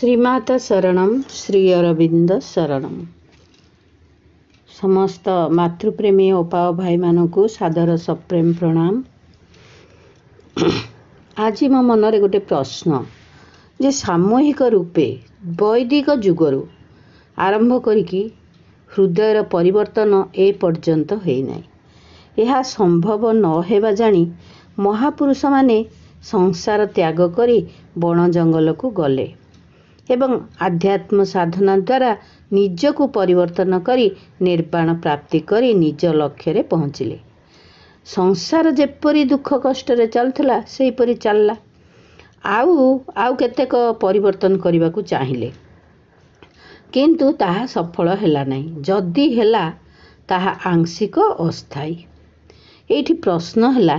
ଶ୍ରୀମାତା ଶରଣମ୍ ଶ୍ରୀ ଅରବିନ୍ଦ ଶରଣମ୍ ସମସ୍ତ ମାତୃପ୍ରେମୀ ଅପା ଓ ଭାଇମାନଙ୍କୁ ସାଦର ସପ୍ରେମ ପ୍ରଣାମ। ଆଜି ମୋ ମନରେ ଗୋଟେ ପ୍ରଶ୍ନ ଯେ ସାମୂହିକ ରୂପେ ବୈଦିକ ଯୁଗରୁ ଆରମ୍ଭ କରିକି ହୃଦୟର ପରିବର୍ତ୍ତନ ଏ ପର୍ଯ୍ୟନ୍ତ ହୋଇନାହିଁ। ଏହା ସମ୍ଭବ ନ ହେବା ଜାଣି ମହାପୁରୁଷମାନେ ସଂସାର ତ୍ୟାଗ କରି ବଣ ଜଙ୍ଗଲକୁ ଗଲେ। ଏବଂ ଆଧ୍ୟାତ୍ମ ସାଧନା ଦ୍ୱାରା ନିଜକୁ ପରିବର୍ତ୍ତନ କରି ନିର୍ବାଣ ପ୍ରାପ୍ତି କରି ନିଜ ଲକ୍ଷ୍ୟରେ ପହଞ୍ଚିଲେ। ସଂସାର ଯେପରି ଦୁଃଖ କଷ୍ଟରେ ଚାଲୁଥିଲା ସେହିପରି ଚାଲିଲା। ଆଉ ଆଉ କେତେକ ପରିବର୍ତ୍ତନ କରିବାକୁ ଚାହିଁଲେ। କିନ୍ତୁ ତାହା ସଫଳ ହେଲା ନାହିଁ। ଯଦି ହେଲା ତାହା ଆଂଶିକ ଅସ୍ଥାୟୀ। ଏଇଠି ପ୍ରଶ୍ନ ହେଲା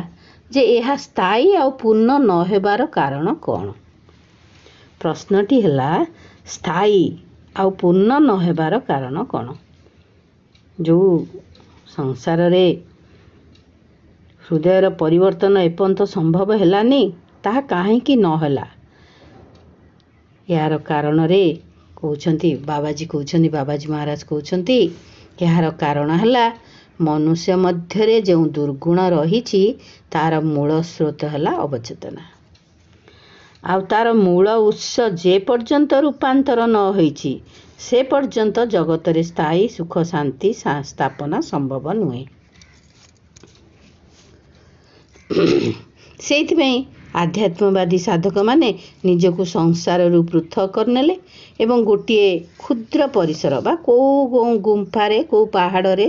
ଯେ ଏହା ସ୍ଥାୟୀ ଆଉ ପୂର୍ଣ୍ଣ ନ ହେବାର କାରଣ କ'ଣ? ପ୍ରଶ୍ନଟି ହେଲା ସ୍ଥାୟୀ ଆଉ ପୂର୍ଣ୍ଣ ନ ହେବାର କାରଣ କ'ଣ? ଯେଉଁ ସଂସାରରେ ହୃଦୟର ପରିବର୍ତ୍ତନ ଏପର୍ଯ୍ୟନ୍ତ ସମ୍ଭବ ହେଲାନି ତାହା କାହିଁକି ନ ହେଲା? ଏହାର କାରଣରେ କହୁଛନ୍ତି ବାବାଜୀ କହୁଛନ୍ତି ବାବାଜୀ ମହାରାଜ କହୁଛନ୍ତି ଏହାର କାରଣ ହେଲା ମନୁଷ୍ୟ ମଧ୍ୟରେ ଯେଉଁ ଦୁର୍ଗୁଣ ରହିଛି ତାର ମୂଳ ସ୍ରୋତ ହେଲା ଅବଚେତନା। ଆଉ ତାର ମୂଳ ଉତ୍ସ ଯେ ପର୍ଯ୍ୟନ୍ତ ରୂପାନ୍ତର ନ ହୋଇଛି ସେ ପର୍ଯ୍ୟନ୍ତ ଜଗତରେ ସ୍ଥାୟୀ ସୁଖ ଶାନ୍ତି ସ୍ଥାପନା ସମ୍ଭବ ନୁହେଁ। ସେଇଥିପାଇଁ ଆଧ୍ୟାତ୍ମବାଦୀ ସାଧକମାନେ ନିଜକୁ ସଂସାରରୁ ପୃଥକ କରିନେଲେ ଏବଂ ଗୋଟିଏ କ୍ଷୁଦ୍ର ପରିସର ବା କେଉଁ ଗୁମ୍ଫାରେ କେଉଁ ପାହାଡ଼ରେ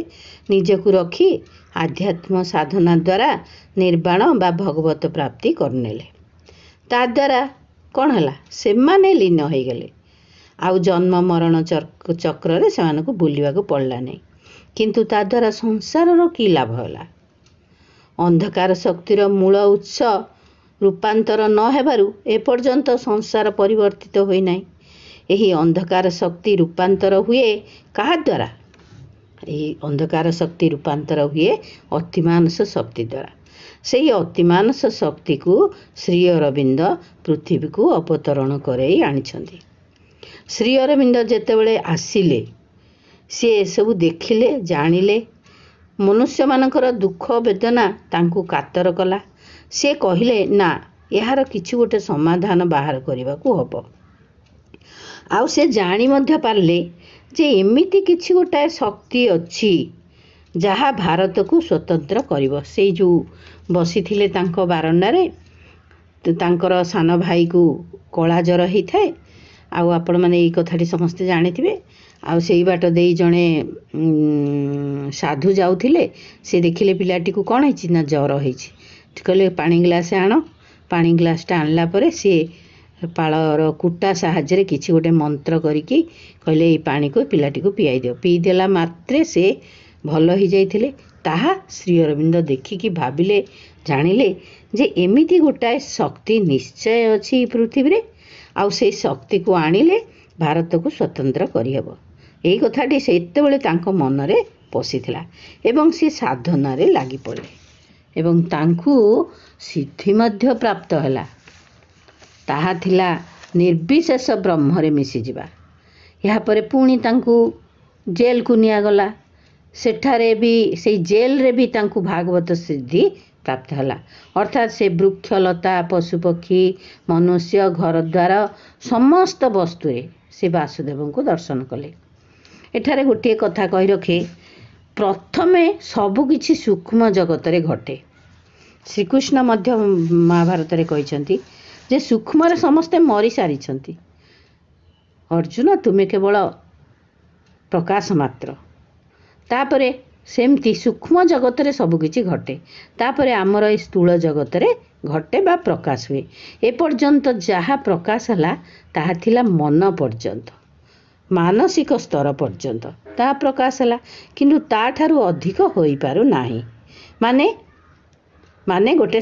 ନିଜକୁ ରଖି ଆଧ୍ୟାତ୍ମ ସାଧନା ଦ୍ୱାରା ନିର୍ବାଣ ବା ଭଗବତ ପ୍ରାପ୍ତି କରିନେଲେ। ତାଦ୍ୱାରା କ'ଣ ହେଲା? ସେମାନେ ଲୀନ ହୋଇଗଲେ। ଆଉ ଜନ୍ମ ମରଣ ଚକ୍ରରେ ସେମାନଙ୍କୁ ବୁଲିବାକୁ ପଡ଼ିଲା ନାହିଁ। କିନ୍ତୁ ତାଦ୍ୱାରା ସଂସାରର କି ଲାଭ ହେଲା? ଅନ୍ଧକାର ଶକ୍ତିର ମୂଳ ଉତ୍ସ ରୂପାନ୍ତର ନ ହେବାରୁ ଏପର୍ଯ୍ୟନ୍ତ ସଂସାର ପରିବର୍ତ୍ତିତ ହୋଇନାହିଁ। ଏହି ଅନ୍ଧକାର ଶକ୍ତି ରୂପାନ୍ତର ହୁଏ କାହା ଦ୍ୱାରା? ଏହି ଅନ୍ଧକାର ଶକ୍ତି ରୂପାନ୍ତର ହୁଏ ଅତିମାନସ ଶକ୍ତି ଦ୍ୱାରା। ସେହି ଅତିମାନସ ଶକ୍ତିକୁ ଶ୍ରୀ ଅରବିନ୍ଦ ପୃଥିବୀକୁ ଅବତରଣ କରାଇ ଆଣିଛନ୍ତି। ଶ୍ରୀ ଅରବିନ୍ଦ ଯେତେବେଳେ ଆସିଲେ ସିଏ ଏସବୁ ଦେଖିଲେ ଜାଣିଲେ। ମନୁଷ୍ୟମାନଙ୍କର ଦୁଃଖ ବେଦନା ତାଙ୍କୁ କାତର କଲା। ସେ କହିଲେ ନା ଏହାର କିଛି ଗୋଟେ ସମାଧାନ ବାହାର କରିବାକୁ ହେବ। ଆଉ ସେ ଜାଣି ମଧ୍ୟ ପାରିଲେ ଯେ ଏମିତି କିଛି ଗୋଟାଏ ଶକ୍ତି ଅଛି ଯାହା ଭାରତକୁ ସ୍ୱତନ୍ତ୍ର କରିବ। ସେଇ ଯେଉଁ ବସିଥିଲେ ତାଙ୍କ ବାରଣ୍ଡାରେ ତାଙ୍କର ସାନ ଭାଇକୁ କଳା ଜ୍ୱର ହେଇଥାଏ। ଆଉ ଆପଣମାନେ ଏଇ କଥାଟି ସମସ୍ତେ ଜାଣିଥିବେ। ଆଉ ସେଇ ବାଟ ଦେଇ ଜଣେ ସାଧୁ ଯାଉଥିଲେ ସେ ଦେଖିଲେ ପିଲାଟିକୁ କ'ଣ ହେଇଛି? ନା ଜ୍ୱର ହେଇଛି। କହିଲେ ପାଣି ଗ୍ଲାସ୍ ଆଣ। ପାଣି ଗ୍ଲାସ୍ଟା ଆଣିଲା ପରେ ସିଏ ପାଳର କୁଟା ସାହାଯ୍ୟରେ କିଛି ଗୋଟେ ମନ୍ତ୍ର କରିକି କହିଲେ ଏଇ ପାଣିକୁ ପିଲାଟିକୁ ପିଆଇ ଦିଅ। ପିଇ ଦେଲା ମାତ୍ରେ ସେ ଭଲ ହେଇଯାଇଥିଲେ ତାହା ଶ୍ରୀ ଅରବିନ୍ଦ ଦେଖିକି ଭାବିଲେ ଜାଣିଲେ ଯେ ଏମିତି ଗୋଟାଏ ଶକ୍ତି ନିଶ୍ଚୟ ଅଛି ପୃଥିବୀରେ। ଆଉ ସେଇ ଶକ୍ତିକୁ ଆଣିଲେ ଭାରତକୁ ସ୍ୱତନ୍ତ୍ର କରିହେବ। ଏଇ କଥାଟି ସେତେବେଳେ ତାଙ୍କ ମନରେ ପଶିଥିଲା ଏବଂ ସେ ସାଧନାରେ ଲାଗି ପଡ଼ିଲେ ଏବଂ ତାଙ୍କୁ ସିଦ୍ଧି ମଧ୍ୟ ପ୍ରାପ୍ତ ହେଲା। ତାହା ଥିଲା ନିର୍ବିଶେଷ ବ୍ରହ୍ମରେ ମିଶିଯିବା। ଏହାପରେ ପୁଣି ତାଙ୍କୁ ଜେଲକୁ ନିଆଗଲା। ସେଠାରେ ବି ସେଇ ଜେଲରେ ବି ତାଙ୍କୁ ଭାଗବତ ସିଦ୍ଧି ପ୍ରାପ୍ତ ହେଲା। ଅର୍ଥାତ୍ ସେ ବୃକ୍ଷଲତା ପଶୁପକ୍ଷୀ ମନୁଷ୍ୟ ଘରଦ୍ୱାର ସମସ୍ତ ବସ୍ତୁରେ ସେ ବାସୁଦେବଙ୍କୁ ଦର୍ଶନ କଲେ। ଏଠାରେ ଗୋଟିଏ କଥା କହି ରଖେ ପ୍ରଥମେ ସବୁକିଛି ସୂକ୍ଷ୍ମ ଜଗତରେ ଘଟେ। ଶ୍ରୀକୃଷ୍ଣ ମଧ୍ୟ ମହାଭାରତରେ କହିଛନ୍ତି ଯେ ସୂକ୍ଷ୍ମରେ ସମସ୍ତେ ମରିସାରିଛନ୍ତି ଅର୍ଜୁନ ତୁମେ କେବଳ ପ୍ରକାଶ ମାତ୍ର। ତାପରେ ସେମିତି ସୂକ୍ଷ୍ମ ଜଗତରେ ସବୁକିଛି ଘଟେ। ତାପରେ ଆମର ଏଇ ସ୍ଥୂଳ ଜଗତରେ ଘଟେ ବା ପ୍ରକାଶ ହୁଏ। ଏପର୍ଯ୍ୟନ୍ତ ଯାହା ପ୍ରକାଶ ହେଲା ତାହା ଥିଲା ମନ ପର୍ଯ୍ୟନ୍ତ ମାନସିକ ସ୍ତର ପର୍ଯ୍ୟନ୍ତ। ତାହା ପ୍ରକାଶ ହେଲା କିନ୍ତୁ ତାଠାରୁ ଅଧିକ ହୋଇପାରୁନାହିଁ ମାନେ ମାନେ ଗୋଟେ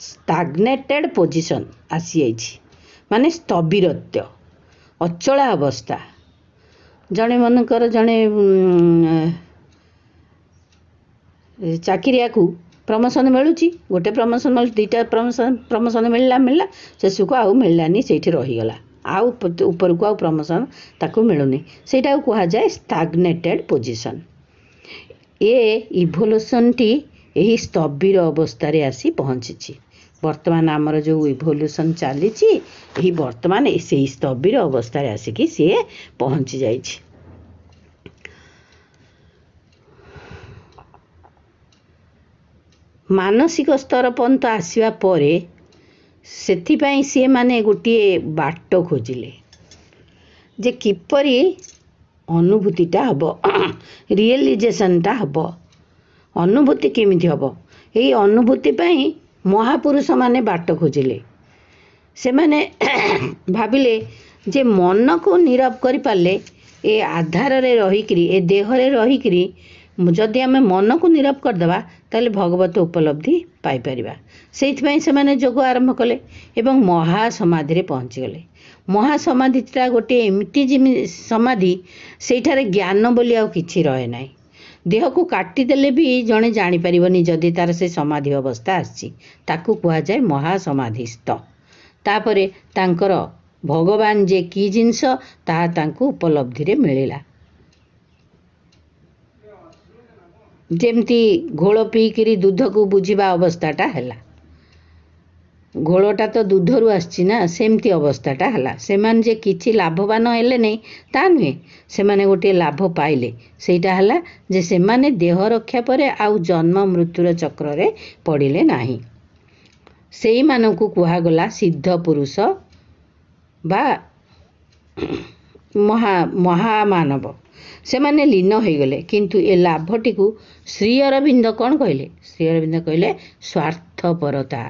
ଷ୍ଟାଗନେଟେଡ଼ ପୋଜିସନ୍ ଆସିଯାଇଛି। ମାନେ ସ୍ଥବିରତ୍ୟ ଅଚଳା ଅବସ୍ଥା ଜଣେ ମନେକର ଜଣେ ଚାକିରିଆକୁ ପ୍ରମୋସନ୍ ମିଳୁଛି ଗୋଟେ ପ୍ରମୋସନ୍ ମିଳୁଛି ଦୁଇଟା ପ୍ରମୋସନ୍ ପ୍ରମୋସନ୍ ମିଳିଲା ମିଳିଲା ଶେଷକୁ ଆଉ ମିଳିଲାନି ସେଇଠି ରହିଗଲା। ଆଉ ଉପ- ଉପରକୁ ଆଉ ପ୍ରମୋସନ୍ ତାକୁ ମିଳୁନି। ସେଇଟାକୁ କୁହାଯାଏ ଷ୍ଟାଗନେଟେଡ୍ ପୋଜିସନ୍ ଏ ଇଭୋଲ୍ୟୁସନ୍ଟି ଏହି ସ୍ଥବିର ଅବସ୍ଥାରେ ଆସି ପହଞ୍ଚିଛି। ବର୍ତ୍ତମାନ ଆମର ଯେଉଁ ଇଭୋଲ୍ୟୁସନ୍ ଚାଲିଛି ଏହି ବର୍ତ୍ତମାନ ଏ- ସେଇ ସ୍ଥବିର ଅବସ୍ଥାରେ ଆସିକି ସିଏ ପହଞ୍ଚି ଯାଇଛି। ମାନସିକ ସ୍ତର ପର୍ଯ୍ୟନ୍ତ ଆସିବା ପରେ ସେଥିପାଇଁ ସିଏ ମାନେ ଗୋଟିଏ ବାଟ ଖୋଜିଲେ ଯେ କିପରି ଅନୁଭୂତିଟା ହେବ ରିଏଲିଜେସନ୍ଟା ହେବ। ଅନୁଭୂତି କେମିତି ହେବ? ଏଇ ଅନୁଭୂତି ପାଇଁ ମହାପୁରୁଷମାନେ ବାଟ ଖୋଜିଲେ। ସେମାନେ ଭାବିଲେ ଯେ ମନକୁ ନିରବ କରିପାରିଲେ ଏ ଆଧାରରେ ରହିକିରି ଏ ଦେହରେ ରହିକିରି ଯଦି ଆମେ ମନକୁ ନିରବ କରିଦେବା ତାହେଲେ ଭଗବତ ଉପଲବ୍ଧି ପାଇପାରିବା। ସେଇଥିପାଇଁ ସେମାନେ ଯୋଗ ଆରମ୍ଭ କଲେ ଏବଂ ମହାସମାଧିରେ ପହଞ୍ଚିଗଲେ। ମହାସମାଧିଟା ଗୋଟିଏ ଏମିତି ସମାଧି ସେଇଠାରେ ଜ୍ଞାନ ବୋଲି ଆଉ କିଛି ରହେ ନାହିଁ। ଦେହକୁ କାଟିଦେଲେ ବି ଜଣେ ଜାଣିପାରିବନି ଯଦି ତାର ସେ ସମାଧି ଅବସ୍ଥା ଆସିଛି। ତାକୁ କୁହାଯାଏ ମହାସମାଧିସ୍ଥ। ତାପରେ ତାଙ୍କର ଭଗବାନ ଯେ କି ଜିନିଷ ତାହା ତାଙ୍କୁ ଉପଲବ୍ଧିରେ ମିଳିଲା। ଯେମିତି ଘୋଳ ପିଇକିରି ଦୁଧକୁ ବୁଝିବା ଅବସ୍ଥାଟା ହେଲା। ଘୋଳଟା ତ ଦୁଧରୁ ଆସିଛି ନା ସେମିତି ଅବସ୍ଥାଟା ହେଲା। ସେମାନେ ଯେ କିଛି ଲାଭବାନ ହେଲେ ନାହିଁ ତା ନୁହେଁ ସେମାନେ ଗୋଟିଏ ଲାଭ ପାଇଲେ। ସେଇଟା ହେଲା ଯେ ସେମାନେ ଦେହ ରକ୍ଷା ପରେ ଆଉ ଜନ୍ମ ମୃତ୍ୟୁର ଚକ୍ରରେ ପଡ଼ିଲେ ନାହିଁ। ସେଇମାନଙ୍କୁ କୁହାଗଲା ସିଦ୍ଧ ପୁରୁଷ ବା ମହା ମହାମାନବ। ସେମାନେ ଲୀନ ହୋଇଗଲେ। କିନ୍ତୁ ଏ ଲାଭଟିକୁ ଶ୍ରୀ ଅରବିନ୍ଦ କ'ଣ କହିଲେ? ଶ୍ରୀ ଅରବିନ୍ଦ କହିଲେ ସ୍ୱାର୍ଥପରତା।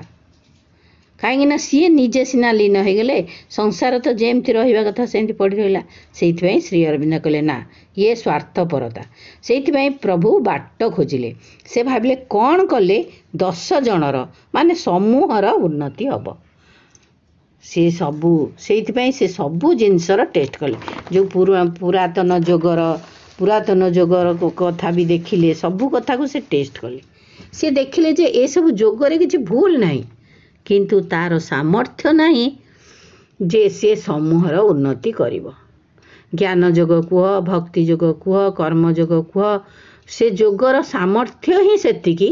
କାହିଁକିନା ସିଏ ନିଜେ ସିନା ଲୀନ ହୋଇଗଲେ ସଂସାର ତ ଯେମିତି ରହିବା କଥା ସେମିତି ପଡ଼ି ରହିଲା। ସେଇଥିପାଇଁ ଶ୍ରୀ ଅରବିନ୍ଦ କହିଲେ ନା ଇଏ ସ୍ୱାର୍ଥପରତା। ସେଇଥିପାଇଁ ପ୍ରଭୁ ବାଟ ଖୋଜିଲେ। ସେ ଭାବିଲେ କ'ଣ କଲେ ଦଶ ଜଣର ମାନେ ସମୂହର ଉନ୍ନତି ହେବ। ସେ ସବୁ ସେଇଥିପାଇଁ ସେ ସବୁ ଜିନିଷର ଟେଷ୍ଟ କଲେ। ଯେଉଁ ପୁରାତନ ଯୋଗର ପୁରାତନ ଯୋଗର କଥା ବି ଦେଖିଲେ ସବୁ କଥାକୁ ସେ ଟେଷ୍ଟ କଲେ। ସେ ଦେଖିଲେ ଯେ ଏସବୁ ଯୋଗରେ କିଛି ଭୁଲ ନାହିଁ। କିନ୍ତୁ ତାର ସାମର୍ଥ୍ୟ ନାହିଁ ଯେ ସେ ସମୂହର ଉନ୍ନତି କରିବ। ଜ୍ଞାନ ଯୋଗ କୁହ ଭକ୍ତି ଯୋଗ କୁହ କର୍ମ ଯୋଗ କୁହ ସେ ଯୋଗର ସାମର୍ଥ୍ୟ ହିଁ ସେତିକି।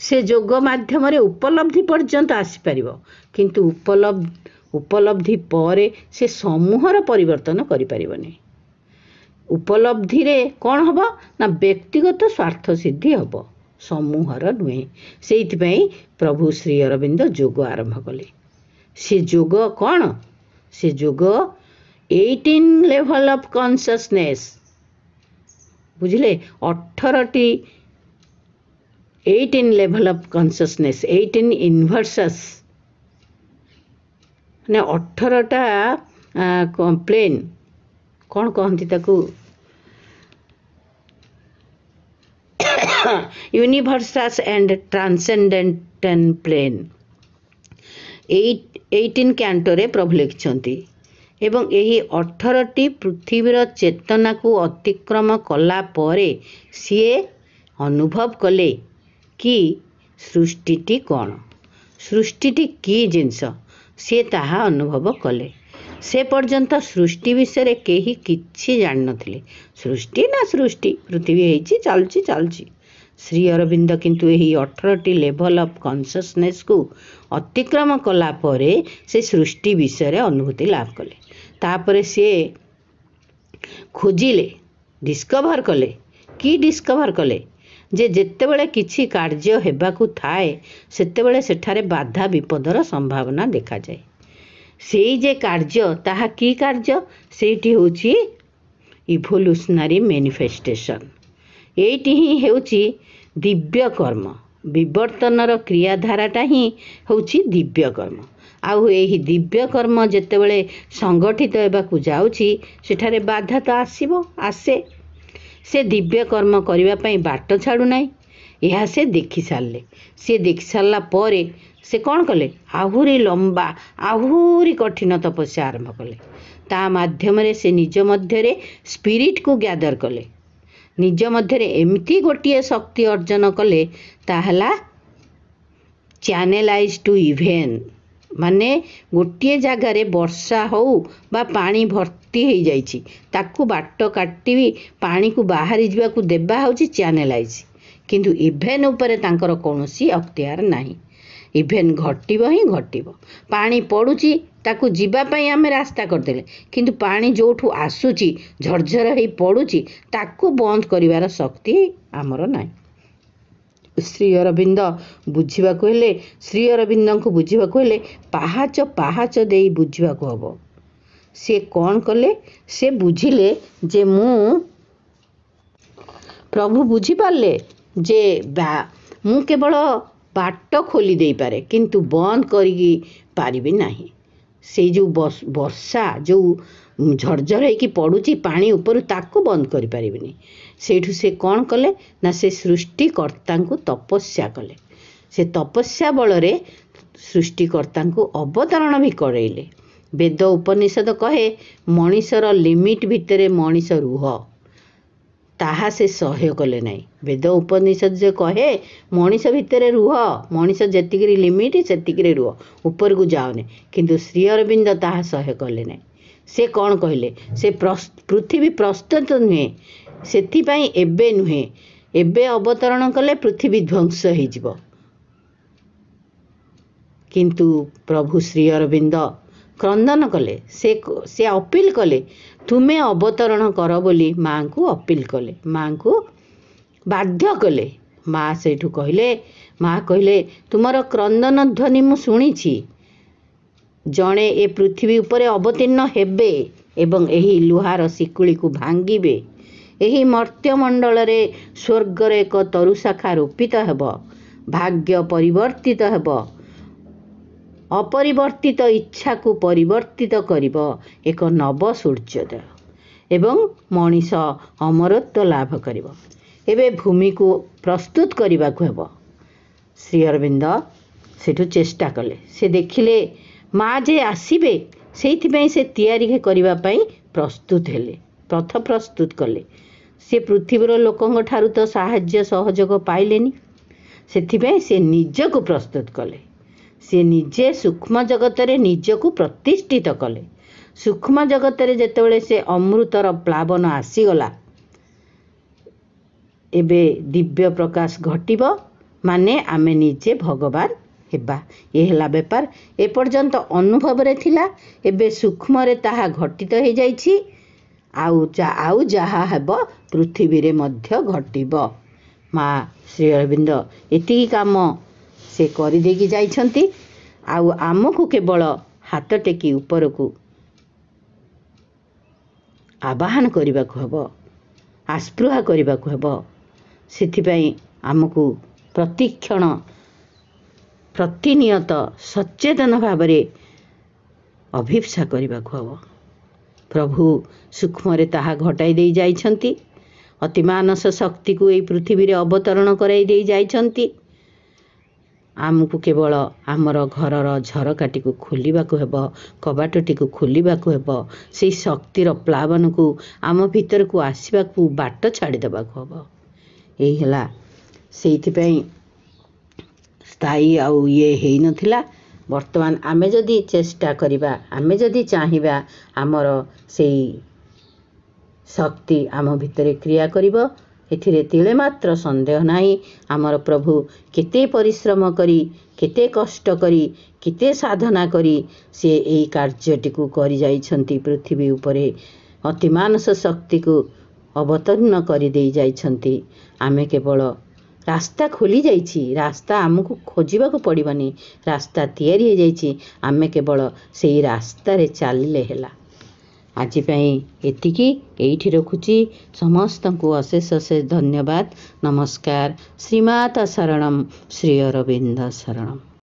ସେ ଯୋଗ ମାଧ୍ୟମରେ ଉପଲବ୍ଧି ପର୍ଯ୍ୟନ୍ତ ଆସିପାରିବ। କିନ୍ତୁ ଉପଲବ୍ଧି ଉପଲବ୍ଧି ପରେ ସେ ସମୂହର ପରିବର୍ତ୍ତନ କରିପାରିବନି। ଉପଲବ୍ଧିରେ କ'ଣ ହେବ? ନା ବ୍ୟକ୍ତିଗତ ସ୍ୱାର୍ଥ ସିଦ୍ଧି ହେବ। ସମୂହର ନୁହେଁ। ସେଇଥିପାଇଁ ପ୍ରଭୁ ଶ୍ରୀ ଅରବିନ୍ଦ ଯୋଗ ଆରମ୍ଭ କଲେ। ସେ ଯୋଗ କ'ଣ? ସେ ଯୋଗ ଏଇଟିନ୍ ଲେଭଲ୍ ଅଫ୍ କନସିୟସନେସ୍ ବୁଝିଲେ? ଅଠରଟି eighteen level of consciousness eighteen universes ମାନେ ଅଠରଟା ପ୍ଲେନ୍ କ'ଣ କହନ୍ତି ତାକୁ? Universes and transcendental plane eight eighteen କ୍ୟାଣ୍ଟୋରେ ପ୍ରଭୁ ଲେଖିଛନ୍ତି। ଏବଂ ଏହି ଅଠରଟି ପୃଥିବୀର ଚେତନାକୁ ଅତିକ୍ରମ କଲା ପରେ ସିଏ ଅନୁଭବ କଲେ କି ସୃଷ୍ଟିଟି କ'ଣ? ସୃଷ୍ଟିଟି କି ଜିନିଷ? ସିଏ ତାହା ଅନୁଭବ କଲେ। ସେ ପର୍ଯ୍ୟନ୍ତ ସୃଷ୍ଟି ବିଷୟରେ କେହି କିଛି ଜାଣିନଥିଲେ। ସୃଷ୍ଟି ନା ସୃଷ୍ଟି? ପୃଥିବୀ ହେଇଛି ଚାଲୁଛି ଚାଲୁଛି। ଶ୍ରୀ ଅରବିନ୍ଦ କିନ୍ତୁ ଏହି ଅଠରଟି ଲେଭଲ୍ ଅଫ୍ କନସିୟସନେସ୍କୁ ଅତିକ୍ରମ କଲା ପରେ ସେ ସୃଷ୍ଟି ବିଷୟରେ ଅନୁଭୂତି ଲାଭ କଲେ। ତାପରେ ସିଏ ଖୋଜିଲେ ଡିସ୍କଭର କଲେ। କି ଡିସ୍କଭର କଲେ? ଯେ ଯେତେବେଳେ କିଛି କାର୍ଯ୍ୟ ହେବାକୁ ଥାଏ ସେତେବେଳେ ସେଠାରେ ବାଧା ବିପଦର ସମ୍ଭାବନା ଦେଖାଯାଏ। ସେଇ ଯେ କାର୍ଯ୍ୟ ତାହା କି କାର୍ଯ୍ୟ? ସେଇଠି ହେଉଛି ଇଭୋଲ୍ୟୁସନାରୀ ମ୍ୟାନିଫେଷ୍ଟେସନ୍ ଏଇଟି ହିଁ ହେଉଛି ଦିବ୍ୟ କର୍ମ। ବିବର୍ତ୍ତନର କ୍ରିୟାଧାରାଟା ହିଁ ହେଉଛି ଦିବ୍ୟ କର୍ମ। ଆଉ ଏହି ଦିବ୍ୟ କର୍ମ ଯେତେବେଳେ ସଂଗଠିତ ହେବାକୁ ଯାଉଛି ସେଠାରେ ବାଧା ତ ଆସିବ ଆସେ। ସେ ଦିବ୍ୟ କର୍ମ କରିବା ପାଇଁ ବାଟ ଛାଡ଼ୁନାହିଁ। ଏହା ସେ ଦେଖି ସାରିଲେ। ସେ ଦେଖି ସାରିଲା ପରେ ସେ କ'ଣ କଲେ? ଆହୁରି ଲମ୍ବା ଆହୁରି କଠିନ ତପସ୍ୟା ଆରମ୍ଭ କଲେ। ତା ମାଧ୍ୟମରେ ସେ ନିଜ ମଧ୍ୟରେ ସ୍ପିରିଟକୁ ଗ୍ୟାଦର କଲେ। ନିଜ ମଧ୍ୟରେ ଏମିତି ଗୋଟିଏ ଶକ୍ତି ଅର୍ଜନ କଲେ ତାହା ହେଲା ଚ୍ୟାନେଲାଇଜ୍ ଟୁ ଇଭେନ୍। ମାନେ ଗୋଟିଏ ଜାଗାରେ ବର୍ଷା ହଉ ବା ପାଣି ଭର୍ତ୍ତି ହେଇଯାଇଛି ତାକୁ ବାଟ କାଟିବି ପାଣିକୁ ବାହାରି ଯିବାକୁ ଦେବା ହେଉଛି ଚ୍ୟାନେଲାଇଜ୍ କିନ୍ତୁ ଇଭେନ୍ ଉପରେ ତାଙ୍କର କୌଣସି ଅକ୍ତିଆର ନାହିଁ। ଇଭେନ୍ ଘଟିବ ହିଁ ଘଟିବ। ପାଣି ପଡ଼ୁଛି ତାକୁ ଯିବା ପାଇଁ ଆମେ ରାସ୍ତା କରିଦେଲେ। କିନ୍ତୁ ପାଣି ଯେଉଁଠୁ ଆସୁଛି ଝରଝର ହେଇ ପଡ଼ୁଛି ତାକୁ ବନ୍ଦ କରିବାର ଶକ୍ତି ଆମର ନାହିଁ। ଶ୍ରୀ ଅରବିନ୍ଦ ବୁଝିବାକୁ ହେଲେ ଶ୍ରୀ ଅରବିନ୍ଦଙ୍କୁ ବୁଝିବାକୁ ହେଲେ ପାହାଚ ପାହାଚ ଦେଇ ବୁଝିବାକୁ ହବ। ସେ କ'ଣ କଲେ? ସେ ବୁଝିଲେ ଯେ ମୁଁ ପ୍ରଭୁ ବୁଝିପାରିଲେ ଯେ ମୁଁ କେବଳ ବାଟ ଖୋଲି ଦେଇପାରେ କିନ୍ତୁ ବନ୍ଦ କରିକି ପାରିବି ନାହିଁ। ସେଇ ଯେଉଁ ବର୍ଷା ଯେଉଁ ଝରଝର ହେଇକି ପଡ଼ୁଛି ପାଣି ଉପରୁ ତାକୁ ବନ୍ଦ କରିପାରିବିନି। ସେଇଠୁ ସେ କ'ଣ କଲେ? ନା ସେ ସୃଷ୍ଟିକର୍ତ୍ତାଙ୍କୁ ତପସ୍ୟା କଲେ। ସେ ତପସ୍ୟା ବଳରେ ସୃଷ୍ଟିକର୍ତ୍ତାଙ୍କୁ ଅବତରଣ ବି କରାଇଲେ। ବେଦ ଉପନିଷଦ କହେ ମଣିଷର ଲିମିଟ୍ ଭିତରେ ମଣିଷ ରୁହ। ତାହା ସେ ସହ୍ୟ କଲେ ନାହିଁ। ବେଦ ଉପନିଷଦ ଯେ କହେ ମଣିଷ ଭିତରେ ରୁହ। ମଣିଷ ଯେତିକିରି ଲିମିଟ୍ ସେତିକିରେ ରୁହ। ଉପରକୁ ଯାଉନି କିନ୍ତୁ ଶ୍ରୀ ଅରବିନ୍ଦ ତାହା ସହ୍ୟ କଲେ ନାହିଁ। ସେ କ'ଣ କହିଲେ? ସେ ପୃଥିବୀ ପ୍ରସ୍ତୁତ ନୁହେଁ। ସେଥିପାଇଁ ଏବେ ନୁହେଁ। ଏବେ ଅବତରଣ କଲେ ପୃଥିବୀ ଧ୍ୱଂସ ହେଇଯିବ। କିନ୍ତୁ ପ୍ରଭୁ ଶ୍ରୀ ଅରବିନ୍ଦ କ୍ରନ୍ଦନ କଲେ। ସେ ସେ ଅପିଲ କଲେ ତୁମେ ଅବତରଣ କର ବୋଲି ମାଆଙ୍କୁ ଅପିଲ କଲେ। ମାଆଙ୍କୁ ବାଧ୍ୟ କଲେ। ମା ସେଇଠୁ କହିଲେ ମା କହିଲେ ତୁମର କ୍ରନ୍ଦନ ଧ୍ୱନି ମୁଁ ଶୁଣିଛି। ଜଣେ ଏ ପୃଥିବୀ ଉପରେ ଅବତୀର୍ଣ୍ଣ ହେବେ ଏବଂ ଏହି ଲୁହାର ଶିକୁଳିକୁ ଭାଙ୍ଗିବେ। ଏହି ମର୍ତ୍ତ୍ୟମଣ୍ଡଳରେ ସ୍ୱର୍ଗରେ ଏକ ତରୁଶାଖା ରୋପିତ ହେବ ଭାଗ୍ୟ ପରିବର୍ତ୍ତିତ ହେବ ଅପରିବର୍ତ୍ତିତ ଇଚ୍ଛାକୁ ପରିବର୍ତ୍ତିତ କରିବ ଏକ ନବ ସୂର୍ଯ୍ୟୋଦୟ ଏବଂ ମଣିଷ ଅମରତ୍ୱ ଲାଭ କରିବ। ଏବେ ଭୂମିକୁ ପ୍ରସ୍ତୁତ କରିବାକୁ ହେବ। ଶ୍ରୀ ଅରବିନ୍ଦ ସେଠୁ ଚେଷ୍ଟା କଲେ। ସେ ଦେଖିଲେ ମା ଯେ ଆସିବେ ସେଇଥିପାଇଁ ସେ ତିଆରି କରିବା ପାଇଁ ପ୍ରସ୍ତୁତ ହେଲେ ପଥ ପ୍ରସ୍ତୁତ କଲେ। ସେ ପୃଥିବୀର ଲୋକଙ୍କ ଠାରୁ ତ ସାହାଯ୍ୟ ସହଯୋଗ ପାଇଲେନି। ସେଥିପାଇଁ ସେ ନିଜକୁ ପ୍ରସ୍ତୁତ କଲେ। ସେ ନିଜେ ସୂକ୍ଷ୍ମ ଜଗତରେ ନିଜକୁ ପ୍ରତିଷ୍ଠିତ କଲେ। ସୂକ୍ଷ୍ମ ଜଗତରେ ଯେତେବେଳେ ସେ ଅମୃତର ପ୍ଲାବନ ଆସିଗଲା ଏବେ ଦିବ୍ୟ ପ୍ରକାଶ ଘଟିବ ମାନେ ଆମେ ନିଜେ ଭଗବାନ ହେବା। ଏ ହେଲା ବେପାର ଏପର୍ଯ୍ୟନ୍ତ ଅନୁଭବରେ ଥିଲା ଏବେ ସୂକ୍ଷ୍ମରେ ତାହା ଘଟିତ ହେଇଯାଇଛି। ଆଉ ଆଉ ଯାହା ହେବ ପୃଥିବୀରେ ମଧ୍ୟ ଘଟିବ। ମା ଶ୍ରୀ ଅରବିନ୍ଦ ଏତିକି କାମ ସେ କରିଦେଇକି ଯାଇଛନ୍ତି। ଆଉ ଆମକୁ କେବଳ ହାତ ଟେକି ଉପରକୁ ଆବାହନ କରିବାକୁ ହେବ ଆସ୍ପୃହା କରିବାକୁ ହେବ। ସେଥିପାଇଁ ଆମକୁ ପ୍ରତିକ୍ଷଣ ପ୍ରତିନିୟତ ସଚେତନ ଭାବରେ ଅଭିପ୍ସା କରିବାକୁ ହେବ। ପ୍ରଭୁ ସୂକ୍ଷ୍ମରେ ତାହା ଘଟାଇ ଦେଇ ଯାଇଛନ୍ତି। ଅତିମାନସ ଶକ୍ତିକୁ ଏହି ପୃଥିବୀରେ ଅବତରଣ କରାଇ ଦେଇ ଯାଇଛନ୍ତି। ଆମକୁ କେବଳ ଆମର ଘରର ଝରକାଟିକୁ ଖୋଲିବାକୁ ହେବ କବାଟଟିକୁ ଖୋଲିବାକୁ ହେବ ସେଇ ଶକ୍ତିର ପ୍ଲାବନକୁ ଆମ ଭିତରକୁ ଆସିବାକୁ ବାଟ ଛାଡ଼ିଦେବାକୁ ହେବ। ଏଇ ହେଲା ସେଇଥିପାଇଁ ସ୍ଥାୟୀ ଆଉ ଇଏ ହେଇନଥିଲା। ବର୍ତ୍ତମାନ ଆମେ ଯଦି ଚେଷ୍ଟା କରିବା ଆମେ ଯଦି ଚାହିଁବା ଆମର ସେଇ ଶକ୍ତି ଆମ ଭିତରେ କ୍ରିୟା କରିବ। ଏଥିରେ ତିଳେ ମାତ୍ର ସନ୍ଦେହ ନାହିଁ। ଆମର ପ୍ରଭୁ କେତେ ପରିଶ୍ରମ କରି କେତେ କଷ୍ଟ କରି କେତେ ସାଧନା କରି ସେ ଏହି କାର୍ଯ୍ୟଟିକୁ କରିଯାଇଛନ୍ତି ପୃଥିବୀ ଉପରେ। ଅତିମାନସ ଶକ୍ତିକୁ ଅବତୀର୍ଣ୍ଣ କରିଦେଇ ଯାଇଛନ୍ତି ଆମେ କେବଳ ରାସ୍ତା ଖୋଲି ଯାଇଛି। ରାସ୍ତା ଆମକୁ ଖୋଜିବାକୁ ପଡ଼ିବନି। ରାସ୍ତା ତିଆରି ହେଇଯାଇଛି। ଆମେ କେବଳ ସେଇ ରାସ୍ତାରେ ଚାଲିଲେ ହେଲା। ଆଜି ପାଇଁ ଏତିକି। ଏଇଠି ରଖୁଛି ସମସ୍ତଙ୍କୁ ଅଶେଷ ଅଶେଷ ଧନ୍ୟବାଦ। ନମସ୍କାର। ଶ୍ରୀମାତା ଶରଣମ୍। ଶ୍ରୀ ଅରବିନ୍ଦ ଶରଣମ୍।